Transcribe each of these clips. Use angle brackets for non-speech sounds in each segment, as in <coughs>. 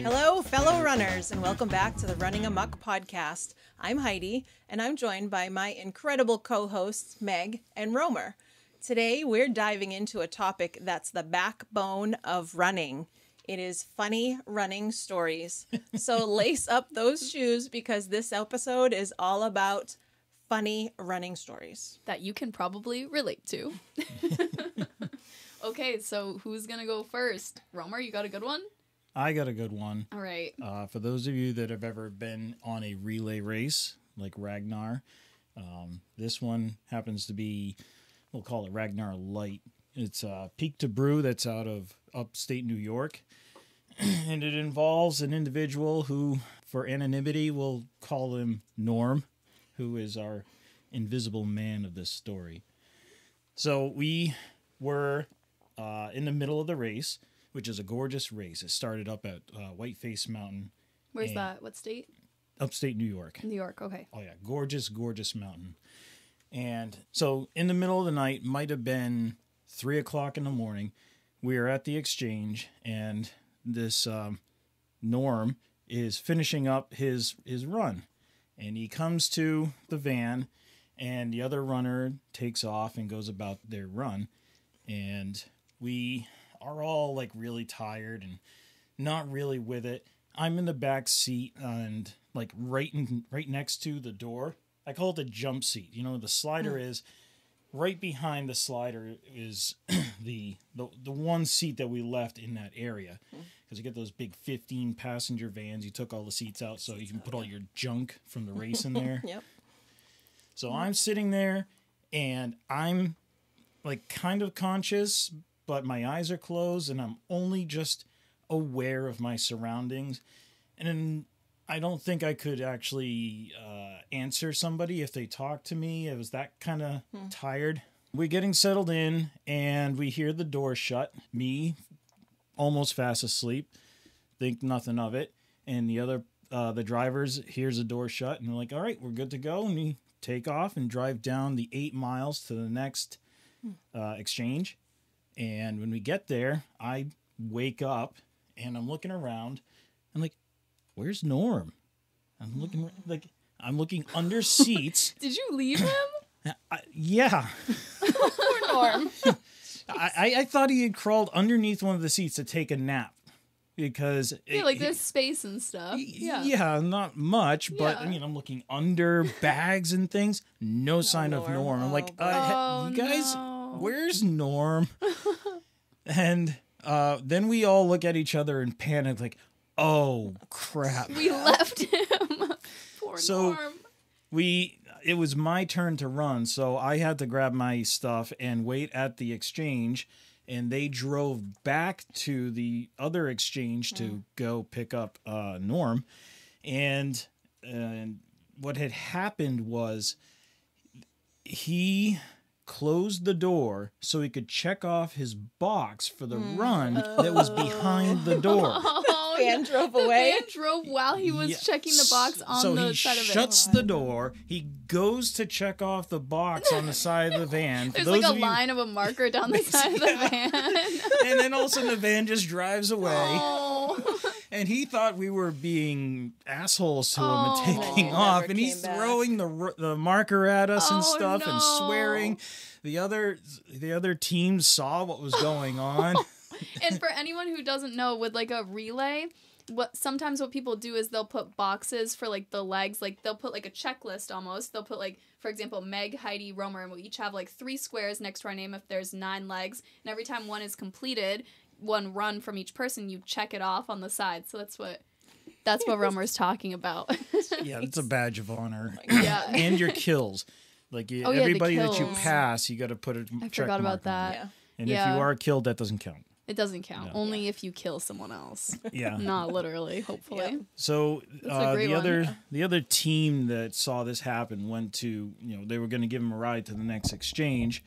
Hello, fellow runners, and welcome back to the Running Amok podcast. I'm Heidi, and I'm joined by my incredible co hosts, Meg and Roemer. Today, we're diving into a topic that's the backbone of running. It is funny running stories. <laughs> So, lace up those shoes because this episode is all about funny running stories. that you can probably relate to. <laughs> <laughs> okay, so who's gonna go first? Roemer, you got a good one? I got a good one. All right. Uh, for those of you that have ever been on a relay race like Ragnar, um, this one happens to be, we'll call it Ragnar Light. It's uh, Peak to Brew that's out of upstate New York. <clears throat> and it involves an individual who, for anonymity, we'll call him Norm, who is our invisible man of this story. So we were uh, in the middle of the race, which is a gorgeous race. It started up at uh, Whiteface Mountain, Where's that? What state? upstate New York. New York. Okay. Oh yeah, gorgeous, gorgeous mountain. And so in the middle of the night, might have been three o'clock in the morning. We are at the exchange, and this um, Norm is finishing up his his run, and he comes to the van, and the other runner takes off and goes about their run, and we are all like really tired and not really with it. I'm in the back seat and like right in, right next to the door. I call it the jump seat. You know, the slider mm. is right behind the slider is <clears throat> the, the the one seat that we left in that area hmm. because you get those big 15 passenger vans. You took all the seats out so you can put all your junk from the race in <laughs> there. Yep. So hmm. I'm sitting there and I'm like kind of conscious, but my eyes are closed and I'm only just aware of my surroundings. And I don't think I could actually uh, answer somebody if they talked to me. I was that kind of tired. We're getting settled in and we hear the door shut. Me, almost fast asleep, think nothing of it. And the other, uh, the drivers hears the door shut and they're like, all right, we're good to go. And we take off and drive down the eight miles to the next uh, exchange. And when we get there, I wake up and I'm looking around. I'm like, where's Norm? I'm looking <gasps> like I'm looking under seats. <laughs> Did you leave him? I, yeah, <laughs> <laughs> Poor Norm. I, I I thought he had crawled underneath one of the seats to take a nap because yeah, it- like he- there's space and stuff. Yeah. yeah, not much, but Yeah. I mean, I'm looking under bags and things. No sign of Norm. Norm. I'm like, Oh, uh, you guys, no. Where's Norm? <laughs> and uh, then we all look at each other and panic, like, oh crap. We left him. <laughs> Poor So- Norm. we it was my turn to run so i had to grab my stuff and wait at the exchange and they drove back to the other exchange to go pick up uh, norm and and what had happened was he closed the door so he could check off his box for the hmm. run that was behind the oh. door <laughs> Oh, Van drove away. van drove while he was Yeah, checking the box on so the side of it. shuts the door. He goes to check off the box on the side of the van. For There's those like a of you- line of a marker down the <laughs> side of the van. and then all of a sudden the van just drives <laughs> away. Oh. And he thought we were being assholes to him Oh. and taking off. And he's back. throwing the the marker at us and Oh, stuff and swearing. The other the other team saw what was going <laughs> on. and for anyone who doesn't know, with like a relay, what sometimes what people do is they'll put boxes for like the legs, like they'll put like a checklist almost. They'll put like, for example, Meg, Heidi, Roemer, and we'll each have like three squares next to our name if there's nine legs. And every time one is completed, one run from each person, you check it off on the side. So that's what that's what <laughs> Roemer's talking about. yeah, <laughs> it's a badge of honor. <laughs> yeah. and your kills. Like you, Oh, yeah, everybody that you pass, you got to put a I check forgot about that. Yeah. And Yeah. if you are killed, that doesn't count. It doesn't count. Yeah. Only if you kill someone else. Yeah. Not literally, hopefully. So uh, the one. other the other team that saw this happen went to you know they were going to give him a ride to the next exchange,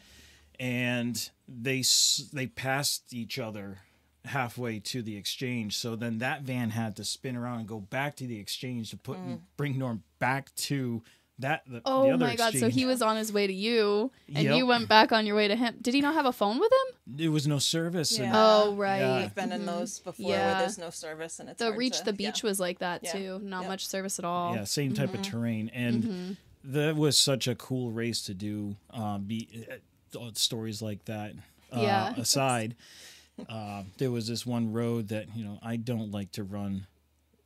and they they passed each other halfway to the exchange. So then that van had to spin around and go back to the exchange to put bring Norm back to that the, Oh the other my god! So he was on his way to you, and Yep. you went back on your way to him. Did he not have a phone with him? there was no service. and- Oh right. Yeah. I've been in those before Yeah. where there's no service and it's The hard reach to- the yeah. beach was like that Yeah. too. Not Yep. much service at all. yeah, same type of terrain, and that was such a cool race to do. Um, be uh, stories like that uh, Yeah. <laughs> aside, uh, there was this one road that you know I don't like to run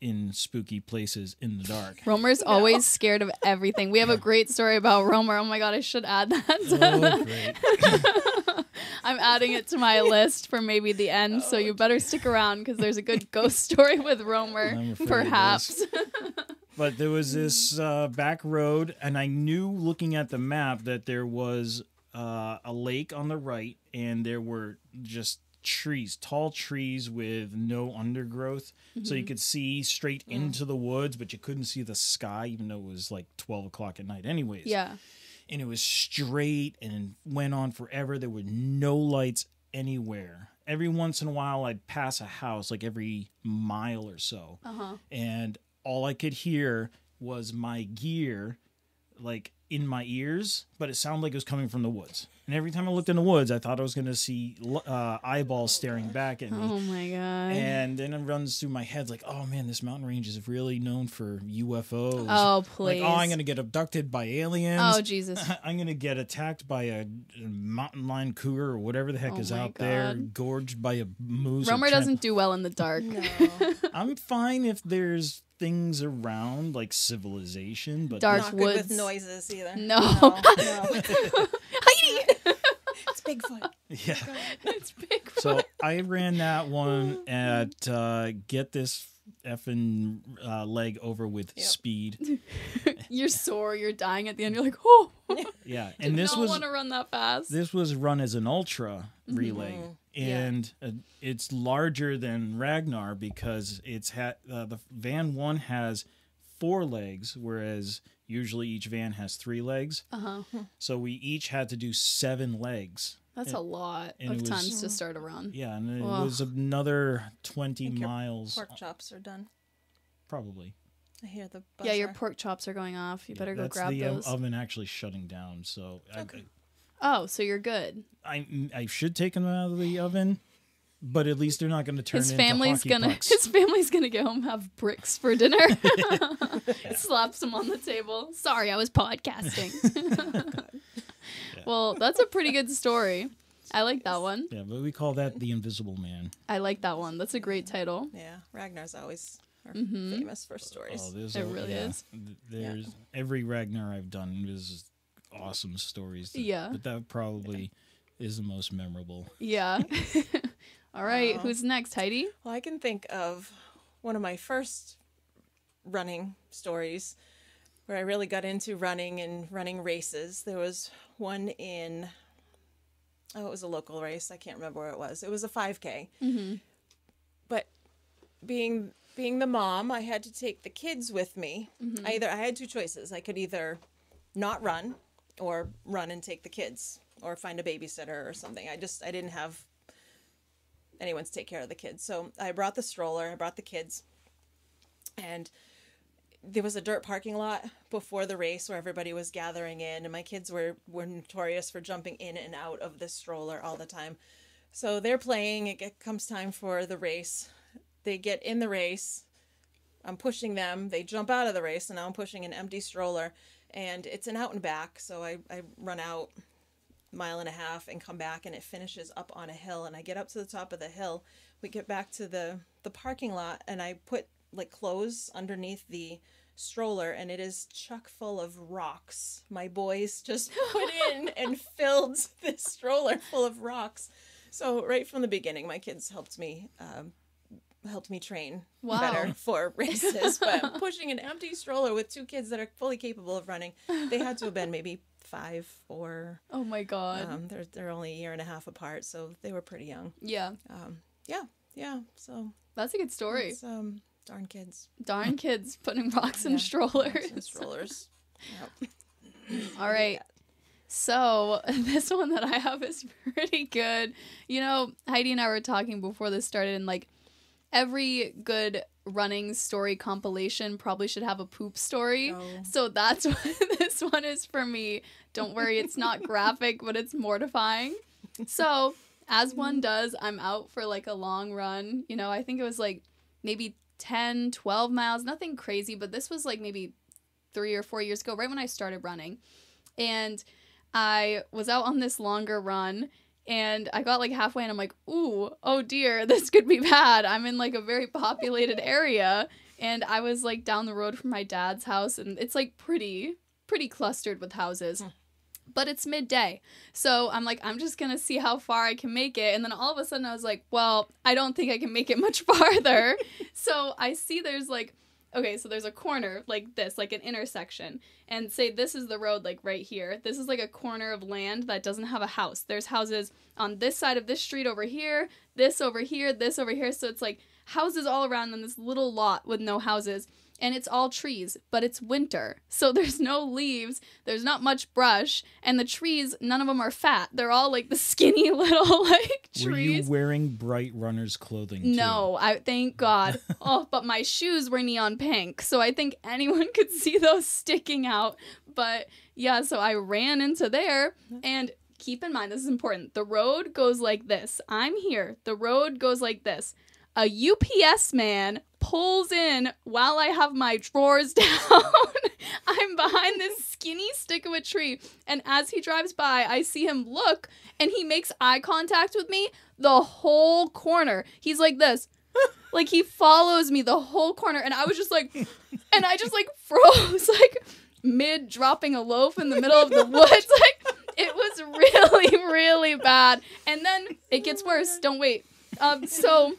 in spooky places in the dark. Roemer's always scared of everything. We have a great story about Roemer. Oh my god, I should add that. oh, great! <laughs> I'm adding it to my list for maybe the end, so you better stick around because there's a good ghost story with Roemer, perhaps. <laughs> But there was this uh, back road, and I knew looking at the map that there was uh, a lake on the right, and there were just trees, tall trees with no undergrowth. So you could see straight into the woods, but you couldn't see the sky, even though it was like 12 o'clock at night, anyways. Yeah. And it was straight and went on forever. There were no lights anywhere. Every once in a while, I'd pass a house, like every mile or so Uh huh. and all I could hear was my gear like in my ears, but it sounded like it was coming from the woods. And every time I looked in the woods, I thought I was going to see uh, eyeballs staring back at me. Oh my god. And then it runs through my head like, oh man, this mountain range is really known for UFOs. oh like, please. oh, I'm going to get abducted by aliens. Oh Jesus. <laughs> I'm gonna get attacked by a, a mountain lion cougar or whatever the heck Oh is my out there, gorged by a moose. or Roemer tramp- doesn't do well in the dark. No. <laughs> I'm fine if there's things around like civilization, but Dark this- Not good with noises either. No. No. no. Heidi. <laughs> it's Bigfoot. yeah. it's big. So I ran that one at uh, get this effing uh, leg over with Yep. speed. <laughs> You're sore. You're dying at the end. You're like, oh. Yeah, <laughs> Did and this not was want to run that fast. this was run as an ultra relay, Mm-hmm. Yeah. and uh, it's larger than Ragnar because it's had uh, the van one has four legs, whereas usually each van has three legs. Uh huh. <laughs> So we each had to do seven legs. That's a lot of was- times to start a run. Yeah, and it Ugh. was another twenty Think your miles, Pork chops are done. probably. I hear the Yeah, your pork chops are going off. You better go That's grab the um, those. oven actually shutting down. So Okay. Oh, so you're good. I, I I should take them out of the oven, but at least they're not going to turn His family's hockey gonna pucks. <laughs> his family's gonna get home have bricks for dinner. <laughs> <laughs> Slaps him on the table. Sorry, I was podcasting. Well, that's a pretty good story. I like that one. Yeah, but we call that the Invisible Man. I like that one. That's a great title. Yeah, Ragnar's always are Mm-hmm. famous for stories. Oh, there's It a- really yeah, is. th- There's every Ragnar I've done is awesome stories. that- Yeah. but that probably is the most memorable. Yeah. <laughs> <laughs> All right, Wow. who's next, Heidi? Well, I can think of one of my first running stories where I really got into running and running races. There was one in, oh, it was a local race. I can't remember where it was. It was a 5K. Mm-hmm. But being being the mom, I had to take the kids with me. Mm-hmm. I either I had two choices. I could either not run or run and take the kids or find a babysitter or something. I just I didn't have anyone to take care of the kids. So I brought the stroller, I brought the kids. And there was a dirt parking lot before the race where everybody was gathering in and my kids were were notorious for jumping in and out of the stroller all the time. So they're playing, it comes time for the race. They get in the race. I'm pushing them. They jump out of the race, and now I'm pushing an empty stroller. And it's an out and back. So I, I run out mile and a half and come back, and it finishes up on a hill. And I get up to the top of the hill. We get back to the, the parking lot, and I put like clothes underneath the stroller, and it is chock full of rocks. My boys just <laughs> put in and <laughs> filled <laughs> this stroller full of rocks. So right from the beginning, my kids helped me um, helped me train Wow. better for <laughs> races. But <laughs> pushing an empty stroller with two kids that are fully capable of running, they had to have been maybe five or Oh my god. um, they're they're only a year and a half apart, so they were pretty young. yeah, Um, yeah, yeah. So that's a good story. um, darn kids, Darn <laughs> kids putting rocks in Yeah, strollers. and strollers. Yep. All right. So this one that I have is pretty good. You know, Heidi and I were talking before this started, and like every good running story compilation probably should have a poop story. Oh. So that's <laughs> what this one is for me. Don't worry, it's not <laughs> graphic, but it's mortifying. So, as one mm-hmm. does, I'm out for like a long run. You know, I think it was like maybe 10, 12 miles, nothing crazy, but this was like maybe three or four years ago, right when I started running. And I was out on this longer run and I got like halfway and I'm like, ooh, oh dear, <laughs> this could be bad. I'm in like a very populated <laughs> area. And I was like down the road from my dad's house and it's like pretty, pretty clustered with houses. Hmm. But it's midday. So I'm like, I'm just gonna see how far I can make it. And then all of a sudden I was like, well, I don't think I can make it much <laughs> farther. so I see there's like okay, so there's a corner like this, like an intersection, and say this is the road, like right here. This is like a corner of land that doesn't have a house. There's houses on this side of this street over here, this over here, this over here. So it's like houses all around on this little lot with no houses. And it's all trees, but it's winter. So <laughs> there's no leaves, there's not much brush, and the trees, none of them are fat. They're all like the <laughs> skinny <laughs> little like trees. Were you wearing bright runner's clothing? too? No, I thank God. oh, but my shoes were neon pink, so I think anyone could see those sticking out. But yeah, so I ran into there and keep in mind this is important. The road goes like this. I'm here. The road goes like this. A UPS man pulls in while I have my drawers <laughs> down. I'm behind this skinny stick of a tree, and as he drives by, I see him look and he makes eye contact with me the whole corner. He's like this. <laughs> like he follows me the whole corner and I was just like and I just like froze <laughs> like mid dropping a loaf in the middle of the woods like it was really really bad. And then it gets worse. Don't wait. Um so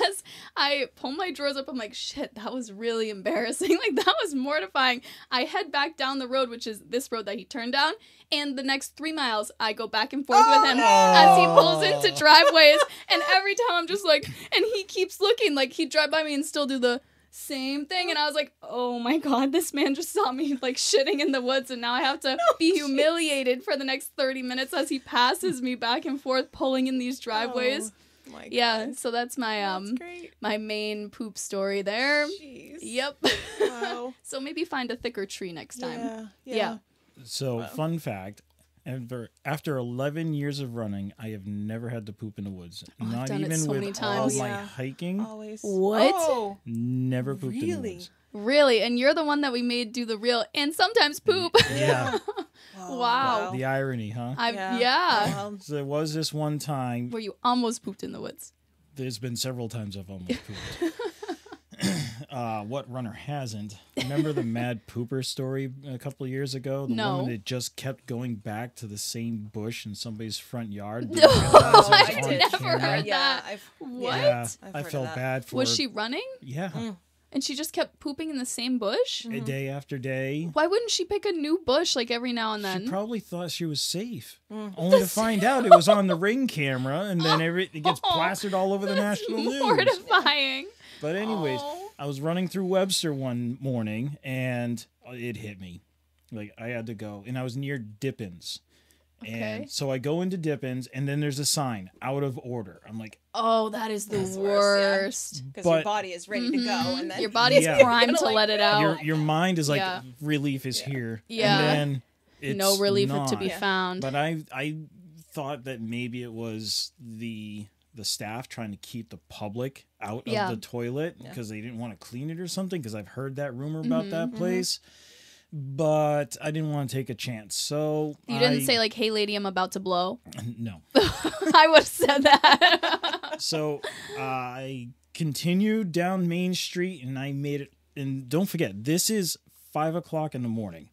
as I pull my drawers up, I'm like, shit, that was really embarrassing. <laughs> Like, that was mortifying. I head back down the road, which is this road that he turned down. And the next three miles, I go back and forth with him as he pulls into oh. driveways. And <laughs> every time I'm just like, and he keeps looking like he'd drive by me and still do the same thing. And I was like, oh my God, this man just saw me like shitting in the woods. And now I have to be humiliated for the next 30 minutes as he passes me back and forth, pulling in these driveways. Oh, my Yeah, God. so that's my That's um great. my main poop story there. Jeez. Yep. Wow. <laughs> so maybe find a thicker tree next time. Yeah. Yeah. Yeah. So, fun fact. After, after 11 years of running, I have never had to poop in the woods. Oh, I've Not done it even so with many all times. my hiking. Always. What? Oh, Never pooped in the woods. Really? And you're the one that we made do the real and sometimes poop. Yeah. <laughs> oh, Wow. the irony, huh? I Yeah. yeah. Well, So there was this one time. Where you almost pooped in the woods. There's been several times I've almost <laughs> pooped. <coughs> uh, what runner hasn't? Remember the mad pooper story a couple of years ago? The No. woman that just kept going back to the same bush in somebody's front yard. No, <laughs> didn't realize it was I on did never camera. heard yeah. that. I've, What? Yeah, I've I heard of felt bad for. Was she running? Yeah, And she just kept pooping in the same bush? a mm-hmm. day after day. Why wouldn't she pick a new bush like every now and then? She probably thought she was safe, mm. only to <laughs> find out it was on the ring camera, and then every, it gets <laughs> plastered all over the That's national news. mortifying. But anyways, Oh. I was running through Webster one morning and it hit me. Like I had to go and I was near Dippins. Okay. And so I go into Dippins and then there's a sign out of order. I'm like, Oh, that is the That's the worst, yeah. because your body is ready to go, Mhm. and then Your body's Yeah. primed to Like, let it out. your your mind is like Yeah. relief is here. Yeah. And then it's no relief to be not. found. But I I thought that maybe it was the the staff trying to keep the public out Yeah. of the toilet Yeah. because they didn't want to clean it or something because I've heard that rumor about Mhm. that place. But I didn't want to take a chance. So you didn't I- say like, "Hey, lady, I'm about to blow." <laughs> no. <laughs> I would have said that. <laughs> So I continued down Main Street and I made it. And don't forget, this is five o'clock in the morning,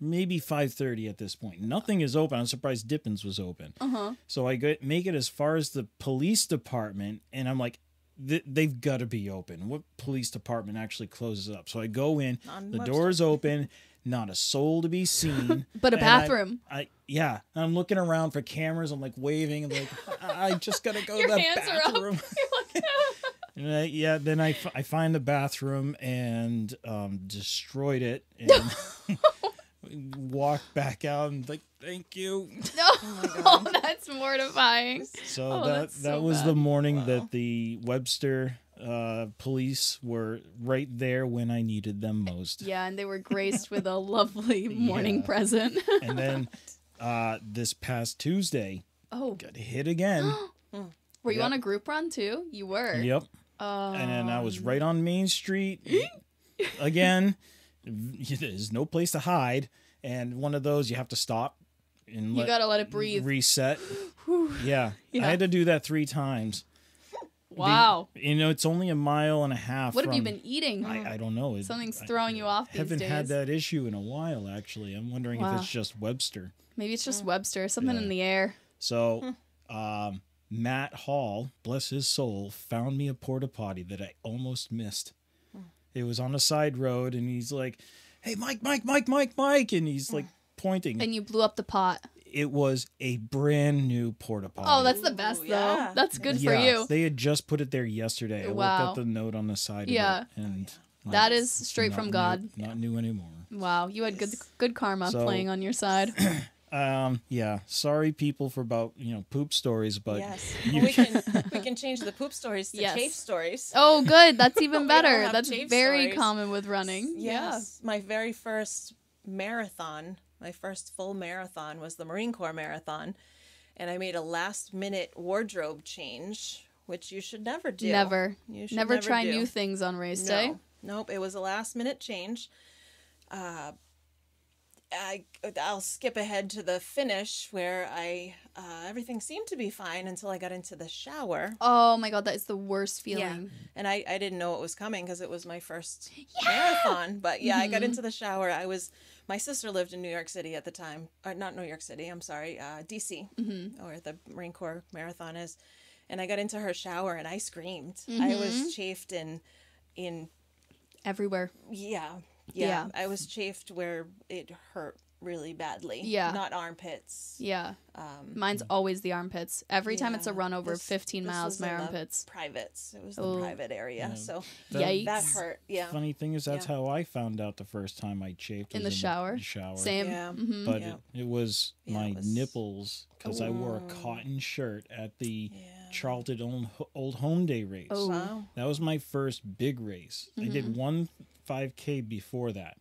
maybe five thirty at this point. Nothing is open. I'm surprised Dippins was open. uh huh. So I get make it as far as the police department, and I'm like, th- they've got to be open. What police department actually closes up? So I go in, On the Webster. door's open, not a soul to be seen. <laughs> But a And I- bathroom. I, yeah, and I'm looking around for cameras. I'm like waving. I'm like, <laughs> I I just gotta go Your to the hands are up. bathroom. <laughs> And I, yeah, then I, f- I find the bathroom and um, destroyed it and walked back out and like, thank you. No, <laughs> my God. that's mortifying. So Oh, that that's that was bad. the morning Wow. that the Webster uh, police were right there when I needed them most. Yeah, and they were graced with a <laughs> lovely morning Yeah. present. And then <laughs> uh, this past Tuesday, oh, got hit again. <gasps> were you Yep. on a group run too? You were. yep. Oh. And then I was right on Main Street again. There's no place to hide, and one of those you have to stop and You let gotta let it breathe. reset. <sighs> yeah. Yeah. I had to do that three times. The- wow. you know, it's only a mile and a half. What have you been eating? I, I don't know. It- Something's I throwing you off these haven't days. had that issue in a while. Actually, I'm wondering Wow. if it's just Webster. Maybe it's just mm. Webster. Something Yeah. in the air. So, hmm. um, Matt Hall, bless his soul, found me a porta potty that I almost missed. Hmm. It was on a side road, and he's like, "Hey, Mike, Mike, Mike, Mike, Mike," and he's like <sighs> pointing. And you blew up the pot. it was a brand new porta potty. Oh, that's the best Ooh, though. yeah. That's good for Yeah, you. They had just put it there yesterday. I Wow. looked at the note on the side Yeah. of it, and That like, is straight not from new- God. not new anymore. Wow, you had good good karma So- playing on your side. <clears throat> Um, yeah. Sorry, people, for about you know poop stories, but yes. <laughs> you we can we can change the poop stories to Yes. chafe stories. Oh, good. That's even <laughs> better. That's very stories. common with running. Yes. My very first marathon, my first full marathon was the Marine Corps marathon. And I made a last minute wardrobe change, which you should never do. Never. You should Never, try do. new things on race day. No. Nope. It was a last minute change. Uh, I I'll skip ahead to the finish where I uh, everything seemed to be fine until I got into the shower. Oh my god, that is the worst feeling. Yeah. And I, I didn't know it was coming because it was my first marathon. But yeah, I got into the shower. I was, my sister lived in New York City at the time. Or not New York City, I'm sorry, uh, DC, where the Marine Corps marathon is. And I got into her shower and I screamed. I was chafed in, in, Everywhere. yeah, yeah, Yeah. I was chafed where it hurt really badly. Yeah. Not armpits. Yeah. Um, Mine's always the armpits. Every time it's a run over this- 15 this miles, my armpits. Privates. It was the Oh. private area. So That- Yikes. that hurt. Yeah. Funny thing is, that's Yeah. how I found out the first time I chafed In was the shower? shower. Same. Yeah. hmm But Yeah. it, it was Yeah, my it was- nipples because I wore a cotton shirt at the Charlton Old, Old Home Day race. Oh. Wow. That was my first big race. I Mm-hmm. did one 5K before that,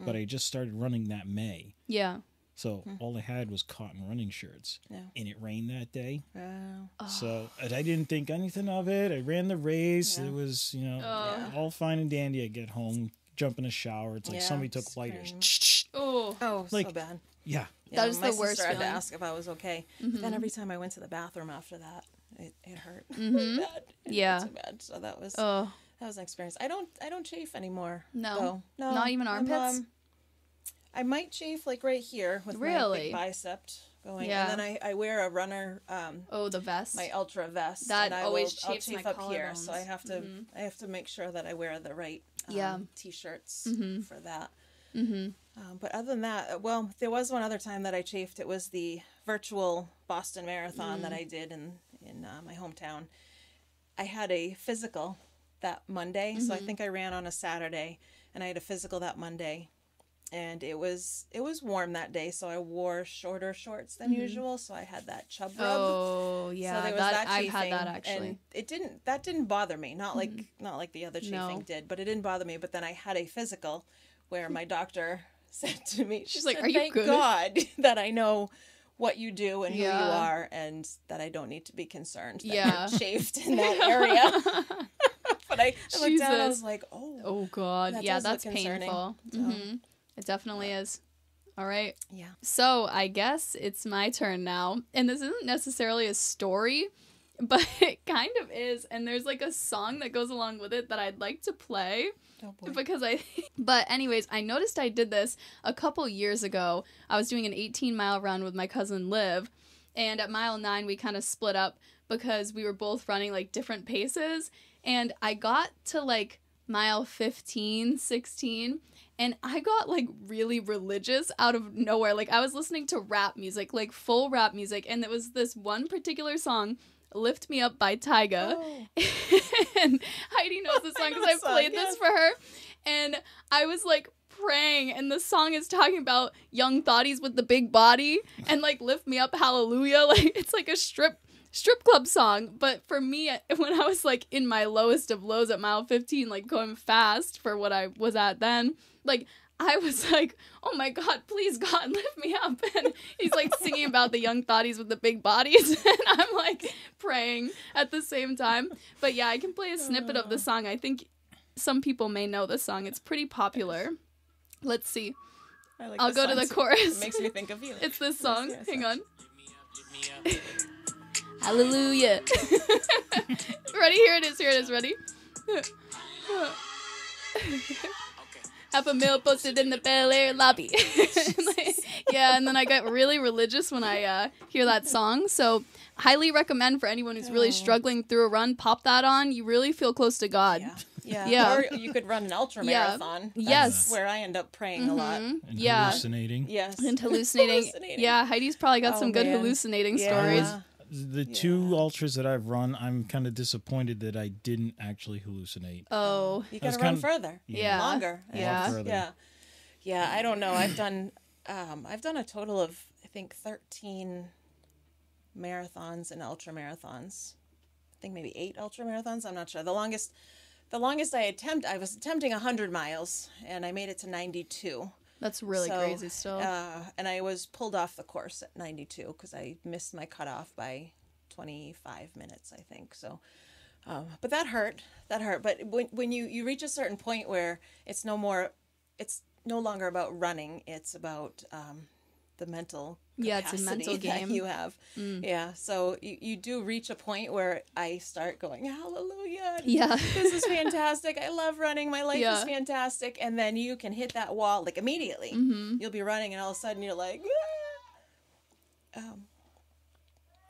Mm. but I just started running that May. Yeah. So all I had was cotton running shirts. Yeah. And it rained that day. Wow. So and I didn't think anything of it. I ran the race. Yeah. It was, you know, Oh. all fine and dandy. I get home, jump in a shower. It's like Yeah, somebody took lighters. Oh. Oh, so bad. Yeah. Yeah, That is my the worst sister had to ask if I was okay. But then every time I went to the bathroom after that, it, it hurt. <laughs> Mhm. bad. It Yeah. hurt so bad. So that was Oh. That was an experience. I don't I don't chafe anymore. No? though. no, Not even armpits? um, I might chafe like right here with my big bicep going, Yeah. and then I, I wear a runner um, Oh, the vest. my ultra vest. That and I always will, I'll chafes my chafe up here, so I have to Mhm. I have to make sure that I wear the right um, Yeah. t-shirts Mhm. for that. mm-hmm. Um, but other than that, well, there was one other time that I chafed. It was the virtual Boston Marathon that I did in in uh, my hometown. I had a physical that Monday, so I Mm-hmm. think I ran on a Saturday, and I had a physical that Monday, and it was it was warm that day, so I wore shorter shorts than usual. So I had that chub rub. Mm-hmm. Oh, yeah. so there was that, that, I've had that actually. and it didn't that didn't bother me. Not like not like the other chafing No. did, but it didn't bother me. But then I had a physical where my <laughs> doctor <laughs> said to me, She's like, said, "Are you Thank good?" God <laughs> that I know what you do and who you are, and that I don't need to be concerned that Yeah. you're chafed in that area." But I, I looked down, I was like, "Oh, oh, God. That yeah, that's painful. So- hmm It definitely is. All right. yeah." So I guess it's my turn now. And this isn't necessarily a story, <laughs> but it kind of is. And there's like a song that goes along with it that I'd like to play Oh because I. <laughs> But, anyways, I noticed I did this a couple years ago. I was doing an 18 mile run with my cousin Liv. And at mile nine, we kind of split up because we were both running like different paces. And I got to like mile 15, 16, and I got like really religious out of nowhere. Like I was listening to rap music, like full rap music, and it was this one particular song, Lift Me Up by Tyga. Oh. <laughs> and Heidi knows this song because <laughs> I song, played this for her. And I was like praying, and the song is talking about young thotties with the big body and like lift me up, hallelujah. <laughs> Like it's like a strip strip club song. But for me, <laughs> when I was like in my lowest of lows at mile 15, like going fast for what I was at then, like I was <laughs> like, oh my God, please God, <laughs> lift me up. And he's like singing about the young thotties with the big bodies. And I'm like praying at the same time. But yeah, I can play a snippet of the ah. song. I think some people may know the song. It's pretty popular. Let's see. I like I'll this go to the chorus. It makes me think of you. It's this song. hear a Hang song. on. Hallelujah. <laughs> Ready? Here it is. Here it is. Ready? <laughs> Half a meal posted in the Bel Air lobby. <laughs> yeah, and then I get really religious when I uh, hear that song. So, highly recommend for anyone who's really struggling through a run, pop that on. You really feel close to God. Yeah. Yeah. Yeah. Or you could run an ultra marathon. Yeah. marathon. Yes. Where I end up praying a lot. And Yeah. hallucinating. Yes. And hallucinating. Hallucinating. Yeah, Heidi's probably got Oh, some good man. hallucinating Yeah. stories. The two ultras that I've run, I'm kind of disappointed that I didn't actually hallucinate. Oh, You That's gotta run further. yeah. Longer. Yeah. further. Yeah. Yeah. I don't know. I've done um I've done a total of I think thirteen marathons and ultra marathons. I think maybe eight ultra marathons. I'm not sure. The longest the longest I attempt I was attempting hundred miles and I made it to ninety two. That's really So, crazy still. Uh, and I was pulled off the course at 92 because I missed my cutoff by 25 minutes, I think. So, um, but that hurt. That hurt. But when, when you, you reach a certain point where it's no more, it's no longer about running, it's about um, the mental Yeah, it's a mental <laughs> game. Mm. you have. Yeah. So you, you do reach a point where I start going, Hallelujah. yeah. This is fantastic. I love running. My life Yeah. is fantastic. And then you can hit that wall like immediately. hmm You'll be running, and all of a sudden you're like, "Ah." um,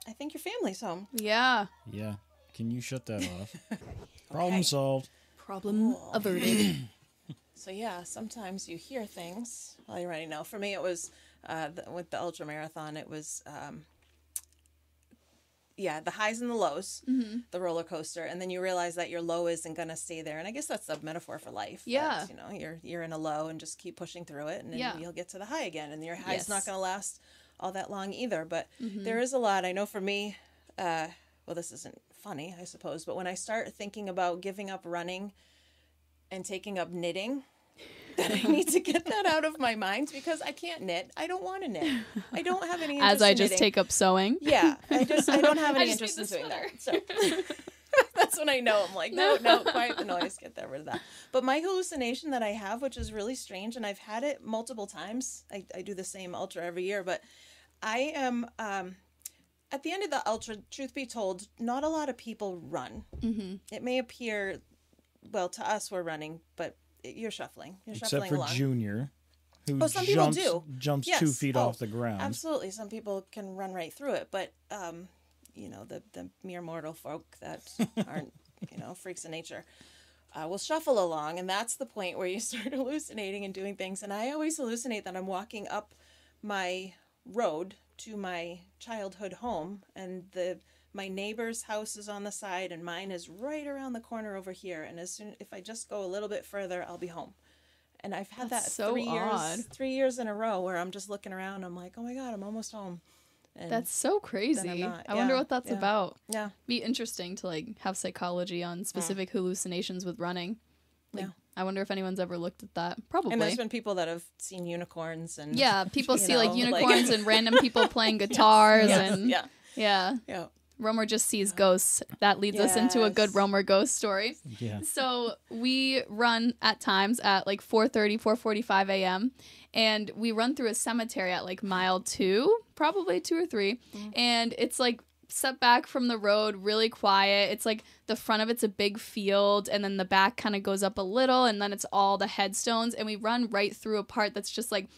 I think your family's home. Yeah. Yeah. Can you shut that off? <laughs> Problem solved. Problem averted. <coughs> So yeah, sometimes you hear things while you're running. Now, for me, it was uh, the, with the ultra marathon. It was. Um, yeah, the highs and the lows, Mm-hmm. the roller coaster, and then you realize that your low isn't gonna stay there. And I guess that's a metaphor for life. Yeah. you know, you're you're in a low and just keep pushing through it, and then Yeah. you'll get to the high again. And your high's Yes. Mm-hmm. not gonna last all that long either. But there is a lot. I know for me, uh, well, this isn't funny, I suppose, but when I start thinking about giving up running and taking up knitting, that I need to get that out of my mind because I can't knit. I don't want to knit. I don't have any <laughs> interest As I just knitting. take up sewing. Yeah, I just I don't have <laughs> any interest in doing the that. So <laughs> that's when I know I'm like, no, no, quiet the noise, get that rid of that. But my hallucination that I have, which is really strange, and I've had it multiple times. I, I do the same ultra every year, but I am um at the end of the ultra, truth be told, not a lot of people run. Mm-hmm. It may appear well to us we're running, but you're shuffling. You're Except shuffling for along. Junior, who Oh, some people jumps, do. jumps Yes. two feet Oh, off the ground. Absolutely, some people can run right through it, but um, you know the the mere mortal folk that <laughs> aren't you know freaks of nature uh, will shuffle along, and that's the point where you <laughs> start hallucinating and doing things. And I always hallucinate that I'm walking up my road to my childhood home, and the my neighbor's house is on the side, and mine is right around the corner over here. And as soon if I just go a little bit further, I'll be home. And I've had That's that so three odd. years, three years in a row, where I'm just looking around. I'm like, oh my god, I'm almost home. And That's so crazy. I wonder what that's yeah. about. yeah, Be interesting to like have psychology on specific hallucinations with running. Like, Yeah. I wonder if anyone's ever looked at that. Probably. and there's been people that have seen unicorns and yeah, people <laughs> see like know, unicorns and random people playing <laughs> guitars Yes, and yeah, yeah. yeah. Roemer just sees ghosts. That leads us into a good Roemer ghost story. yeah. So we run at times at like 4:30, 4:45 a.m. and we run through a cemetery at like mile 2, probably 2 or 3, mm-hmm. and it's like set back from the road, really quiet. It's like the front of it's a big field and then the back kind of goes up a little and then it's all the headstones and we run right through a part that's just like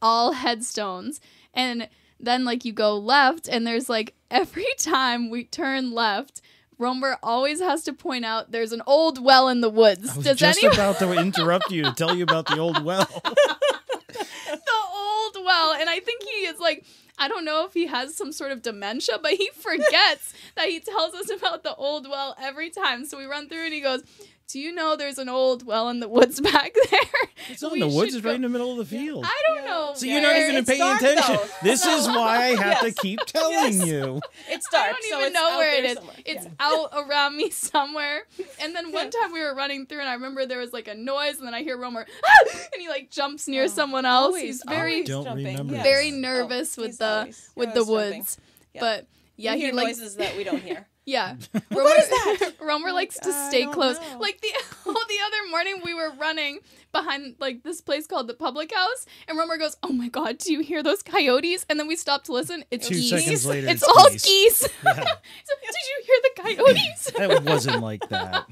all <laughs> headstones. And then like you go left and there's like <laughs> every time we turn left Roemer always has to point out there's an old well in the woods. I was Does just anyone about to <laughs> interrupt you to tell you about the old well. <laughs> the old well? And I think he is like I don't know if he has some sort of dementia, but he forgets that he tells us about the old well every time. So we run through and he goes, Do you know there's an old well in the woods <laughs> back there? It's not in the woods. should It's right in the middle of the field. I don't Yeah. know. So you're not even It's paying dark, attention. though. <laughs> This is why I have to keep <laughs> telling Yes. you. It's dark. I dark. don't so even know where it is. somewhere. It's Yeah. out around me somewhere. And then one time we were running through, and I remember there was like a noise, and then I hear Roemer, ah! and he like jumps near Oh, someone else. Always, He's very, always Don't remember very that. nervous Oh, with the with the woods. Yeah. But yeah, you he hear like noises that we don't hear. Yeah. <laughs> what Roemer, is that? <laughs> Roemer oh likes to stay close. know. Like the <laughs> the other morning, we were running behind like this place called the Public House, and Roemer goes, "Oh my god, do you hear those coyotes?" And then we stopped to listen. It's Two geese. seconds later, it's, it's all geese. geese. Yeah, So, did you hear the coyotes? that wasn't like that.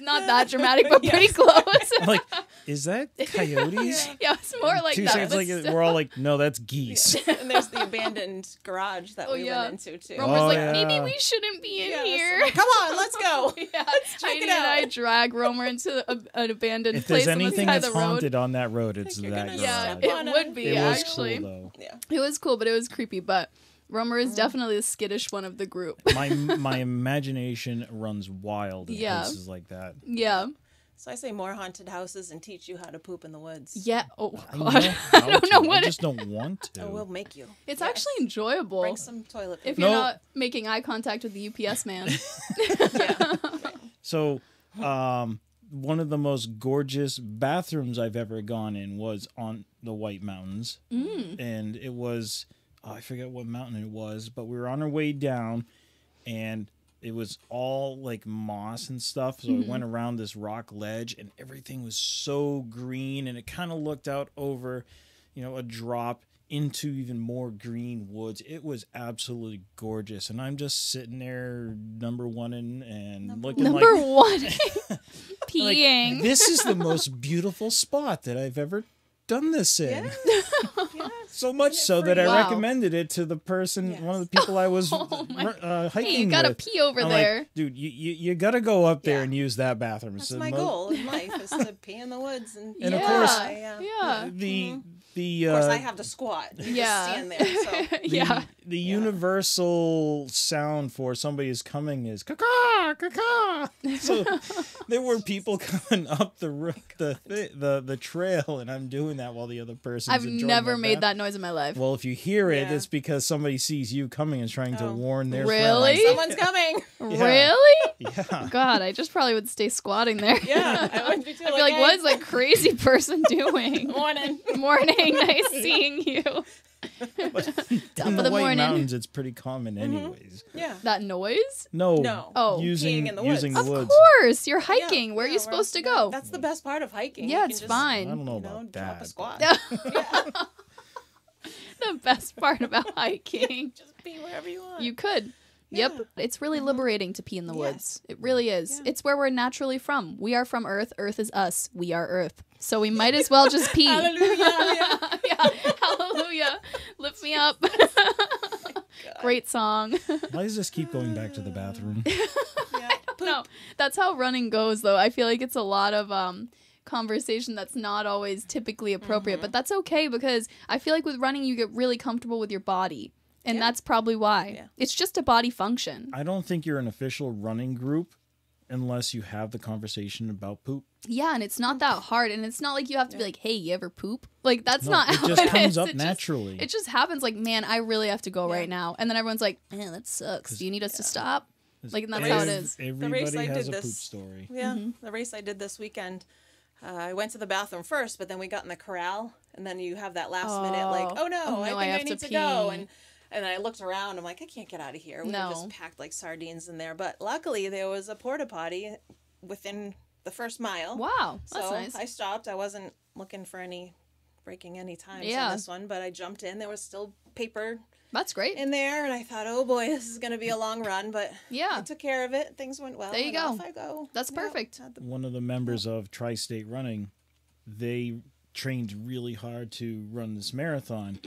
Not that dramatic, but pretty close. I'm like, is that <laughs> coyotes? yeah, it's more like Two that. seconds but later, still. we're all like, no, that's <laughs> geese. <laughs> and there's the abandoned garage that Oh, we yeah. went into too. Roemer's Oh, like, yeah. maybe we shouldn't be in Yes. here. Like, Come on, let's go. yeah, check Janie it and I drag Roemer into a, an abandoned If place there's on the anything side that's the road. haunted on that road, it's that gonna garage. Yeah, it would be it was actually. cool though. Yeah. It was cool, but it was creepy. But Roemer Mm. is definitely the skittish one of the group. <laughs> My my imagination runs wild in Yeah. places like that. Yeah. So I say more haunted houses and teach you how to poop in the woods. Yeah. Oh I god. know <laughs> I how don't know what I just don't want <laughs> to. Oh, we'll make you. It's Yes. actually enjoyable. Bring some toilet if paper. you're No. not making eye contact with the UPS man. So, um, one of the most gorgeous bathrooms I've ever gone in was on the White Mountains, Mm. and it was oh, I forget what mountain it was, but we were on our way down, and it was all like moss and stuff. So I Mm-hmm. went around this rock ledge, and everything was so green, and it kind of looked out over, you know, a drop into even more green woods. It was absolutely gorgeous, and I'm just sitting there, number one, and, and looking Number like one. like, <laughs> <laughs> Peeing. this is the most beautiful spot that I've ever done this in. Yeah. <laughs> So much so that I Wow. recommended it to the person, one of the people I was <laughs> Oh my- uh, hiking hey, you gotta with. pee over I'm there. like, dude, you, you, you gotta go up there Yeah. and use that bathroom. That's So my mo- goal in <laughs> life is to pee in the woods and, And of course- I, uh, yeah. The the Of course, uh, I have to squat. and just Yeah. stand there. So <laughs> the, yeah. the universal sound for somebody is coming is caca caca. <laughs> So there were people <laughs> coming up the ro- the, the the trail, and I'm doing that while the other person. I've never their made bath. that noise in my life. Well, if you hear it, Yeah. it's because somebody sees you coming and trying to Oh. warn their Really? friends. someone's coming. Really? Yeah. <laughs> God, I just probably would stay squatting there. Yeah, I would <laughs> be too. I'd be like, hey, what is that crazy person <laughs> doing? Morning. Morning, nice seeing you. But Top in the, the White morning. Mountains, it's pretty common, mm-hmm. anyways. Yeah. That noise? No, No. Oh. using Peeing in the using woods. the Of woods. course, you're hiking. Yeah, Where are you supposed to go? That's the best part of hiking. Yeah, You it's just, fine. I don't know You know, about drop a that. squat. the best part about hiking. Just be wherever you want. You could. Yep. Yeah. It's really liberating to pee in the Yes. woods. It really is. Yeah. It's where we're naturally from. We are from Earth. Earth is us. We are Earth. So we might as <laughs> well just pee. Hallelujah. <laughs> yeah. yeah. <laughs> Hallelujah. Lift me up. Great song. Why does this keep going back to the bathroom? yeah. no, that's how running goes, though. I feel like it's a lot of um, conversation that's not always typically appropriate, Mm-hmm. but that's okay because I feel like with running, you get really comfortable with your body. And Yeah. that's probably why. Yeah. It's just a body function. I don't think you're an official running group unless you have the conversation about poop. Yeah, and it's not that hard. And it's not like you have to be like, hey, you ever poop? Like, that's No, not it <laughs> how just it comes is. up It just- naturally. It just happens like, man, I really have to go Yeah. right now. And then everyone's like, man, that sucks. Do you need us to stop? Like, and that's how it is. Everybody race I has did a poop this- story. Yeah, Mm-hmm. the race I did this weekend. Uh, I went to the bathroom first, but then we got in the corral, and then you have that last minute, like, Oh. oh no, Oh, I think I I, have need to to, go, pee. and and I looked around. I'm like, I can't get out of here. We No. were just packed like sardines in there. But luckily, there was a porta potty within the first mile. Wow, that's so nice. I stopped. I wasn't looking for any breaking any times Yeah. on this one, but I jumped in. There was still paper That's great. in there, and I thought, oh boy, this is going to be a long run. But Yeah. I took care of it. Things went well. There you and go. Off I go. That's Yeah, perfect. One of the members of Tri State Running, they trained really hard to run this marathon.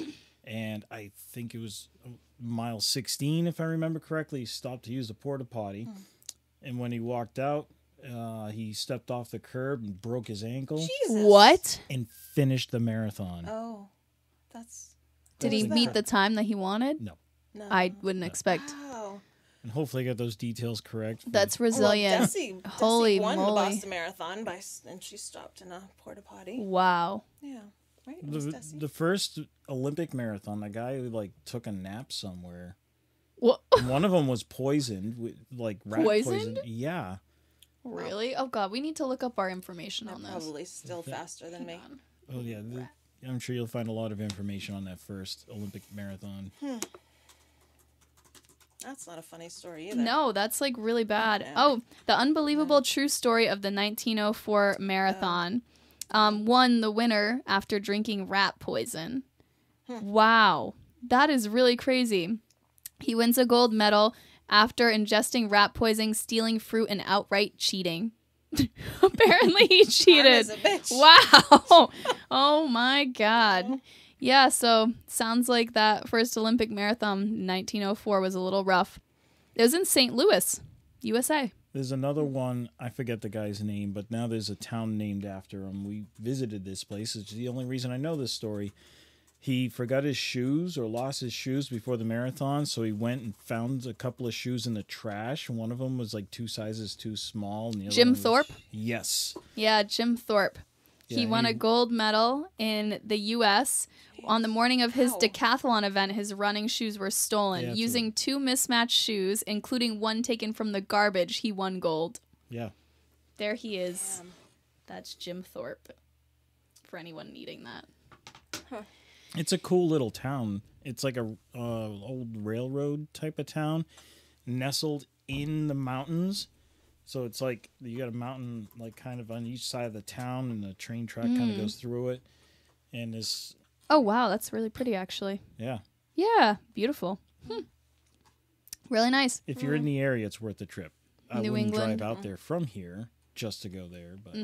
And I think it was mile 16, if I remember correctly. He stopped to use the porta potty. Hmm. And when he walked out, uh, he stepped off the curb and broke his ankle Jesus. What? and finished the marathon. Oh, that's. Did he was meet the time that he wanted? No. No. I wouldn't expect. Wow. and hopefully I got those details correct. That's Well, resilient. Desi, Desi Holy won the. Boston Marathon by, and she stopped in a porta potty. wow. Yeah, right. The, the first Olympic marathon. The guy who like took a nap somewhere. What? One of them was poisoned with like rat poison. Poisoned? Yeah. Really? Oh god, we need to look up our information They're on this. probably still faster than me. Oh yeah. the- I'm sure you'll find a lot of information on that first Olympic marathon. Hmm. That's not a funny story either. No, that's like really bad. Oh, the unbelievable true story of the 1904 marathon. Oh. Um, won the winner after drinking rat poison. Wow, that is really crazy. He wins a gold medal after ingesting rat poison, stealing fruit, and outright cheating. <laughs> Apparently, he cheated. Wow. <laughs> oh my God. Yeah, so sounds like that first Olympic marathon 1904 was a little rough. It was in St. Louis, USA. There's another one. I forget the guy's name, but now there's a town named after him. We visited this place. It's the only reason I know this story. He forgot his shoes or lost his shoes before the marathon, so he went and found a couple of shoes in the trash. One of them was like two sizes too small. And the Jim one was- Thorpe? Yes. Yeah, Jim Thorpe. He Yeah, won a gold medal in the U.S. On the morning of his Wow. decathlon event, his running shoes were stolen. Yeah, that's Using two mismatched shoes, including one taken from the garbage, he won gold. Yeah. There he is. Damn. That's Jim Thorpe. For anyone needing that. It's a cool little town. It's like a uh, old railroad type of town, nestled in the mountains. So it's like you got a mountain like kind of on each side of the town, and the train track kind of goes through it. And this, Oh wow, that's really pretty actually. yeah, Yeah, beautiful. Hmm. Really nice. if you're in the area, it's worth the trip. I New wouldn't England. drive out there from here just to go there, but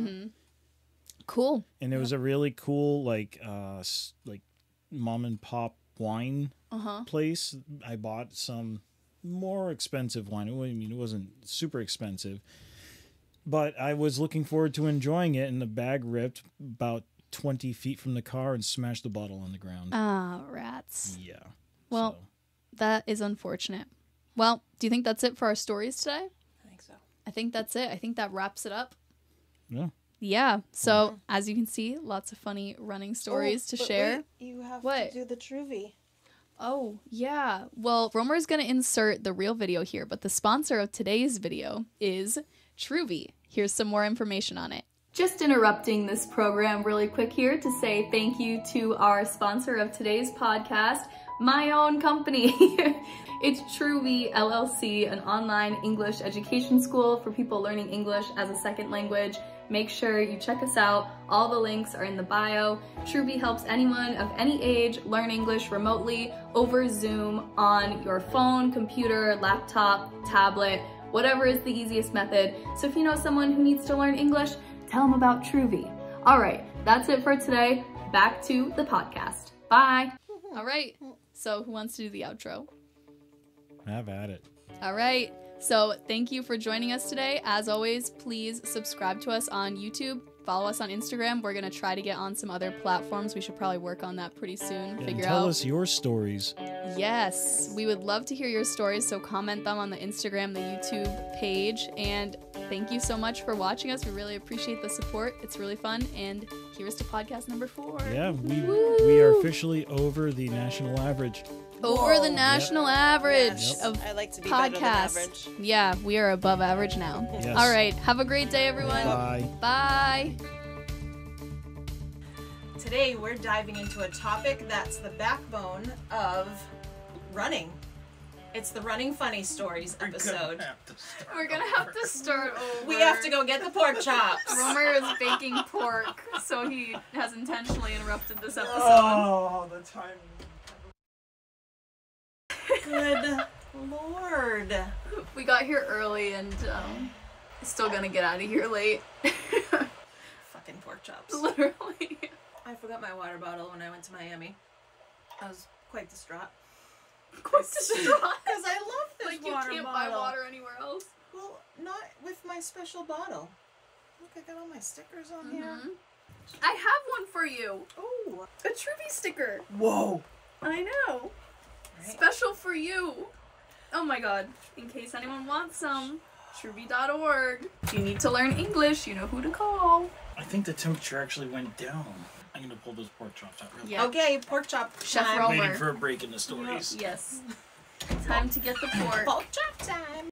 Cool. and it was a really cool like uh like mom and pop wine Uh huh. place. I bought some more expensive wine. It I mean, it wasn't super expensive, but I was looking forward to enjoying it, and the bag ripped about twenty feet from the car and smashed the bottle on the ground. Ah, rats. yeah. Well- so, That is unfortunate. Well, do you think that's it for our stories today? I think so. I think that's it. I think that wraps it up. yeah. Yeah. So, as you can see, lots of funny running stories Oh, to but share. wait, you have What? to do the TruVee. Oh, yeah. Well, Roemer is going to insert the real video here, but the sponsor of today's video is TruVee. Here's some more information on it. Just interrupting this program really quick here to say thank you to our sponsor of today's podcast, my own company. <laughs> it's TruVee LLC, an online English education school for people learning English as a second language. Make sure you check us out. All the links are in the bio. TruVee helps anyone of any age learn English remotely over Zoom on your phone, computer, laptop, tablet, whatever is the easiest method. So if you know someone who needs to learn English, tell them about TruVee. All right, that's it for today. Back to the podcast. Bye. All right. So who wants to do the outro? Have at it. All right. So, thank you for joining us today. As always, please subscribe to us on YouTube. Follow us on Instagram. We're going to try to get on some other platforms. We should probably work on that pretty soon. And Figure tell out. us your stories. Yes, we would love to hear your stories. So, comment them on the Instagram, the YouTube page. And thank you so much for watching us. We really appreciate the support. It's really fun. And here's to podcast number four. Yeah, we we are officially over the national average. Over the Whoa. national average Yes. of I like to be better than podcasts. average. Yeah, we are above average now. Yes. All right. Have a great day, everyone. Bye. Bye. Today we're diving into a topic that's the backbone of running. It's the Running Funny Stories episode. We're gonna have to start over. We have to go get the pork <laughs> chops. Roemer is baking pork, so he has intentionally interrupted this episode. Oh, the time. Good lord. We got here early and um, still gonna get out of here late. <laughs> Fucking pork chops. Literally. I forgot my water bottle when I went to Miami. I was quite distraught. Quite distraught. <laughs> Because I love this water. bottle. Like you can't bottle. buy water anywhere else. Well, not with my special bottle. Look, I got all my stickers on here. Mhm. I have one for you. Oh. A TruVee sticker. Whoa. I know. Right. Special for you. Oh my god. In case anyone wants some, truvee.org. If you need to learn English, you know who to call. I think the temperature actually went down. I'm gonna pull those pork chops out real Yeah. Okay, pork chop Chef time. Ro- quick. Waiting for a break in the stories. Yes. <laughs> Time to get the pork. Pork chop time.